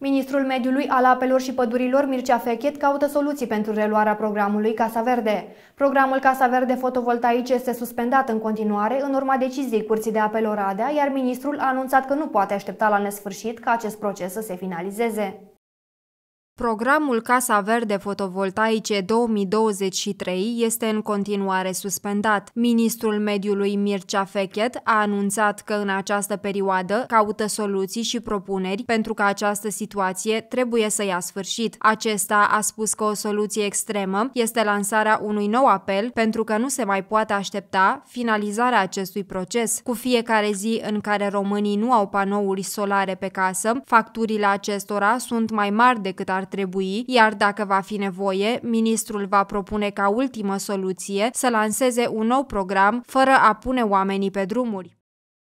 Ministrul Mediului, al Apelor și Pădurilor, Mircea Fechet, caută soluții pentru reluarea programului Casa Verde. Programul Casa Verde fotovoltaice este suspendat în continuare în urma deciziei Curții de Apel Oradea, iar ministrul a anunțat că nu poate aștepta la nesfârșit ca acest proces să se finalizeze. Programul Casa Verde Fotovoltaice 2023 este în continuare suspendat. Ministrul Mediului Mircea Fechet a anunțat că în această perioadă caută soluții și propuneri pentru că această situație trebuie să ia sfârșit. Acesta a spus că o soluție extremă este lansarea unui nou apel pentru că nu se mai poate aștepta finalizarea acestui proces. Cu fiecare zi în care românii nu au panouri solare pe casă, facturile acestora sunt mai mari decât ar trebui, iar dacă va fi nevoie, ministrul va propune ca ultimă soluție să lanseze un nou program fără a pune oamenii pe drumuri.